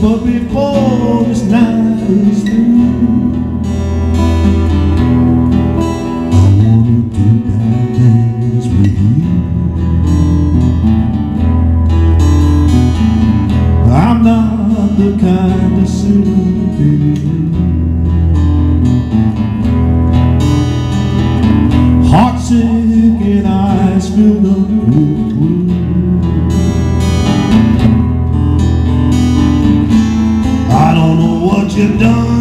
but before this night is through, I wanna do that dance with you. I'm not the kind of silly baby. You've done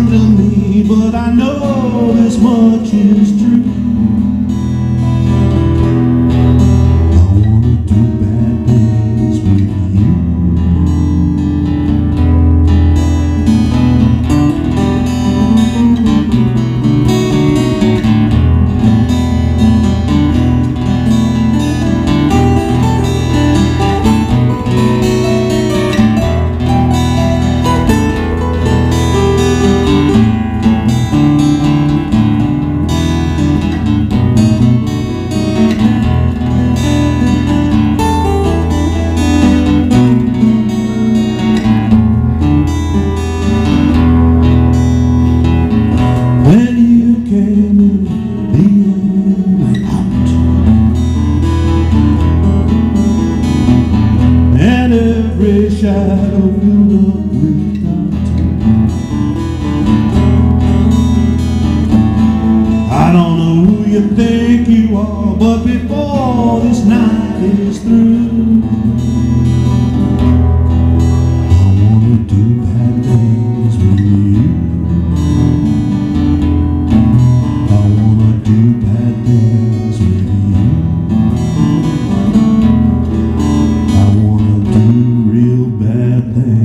every shadow filled up with doubt. I don't know who you think you are, but before this night is through, birthday.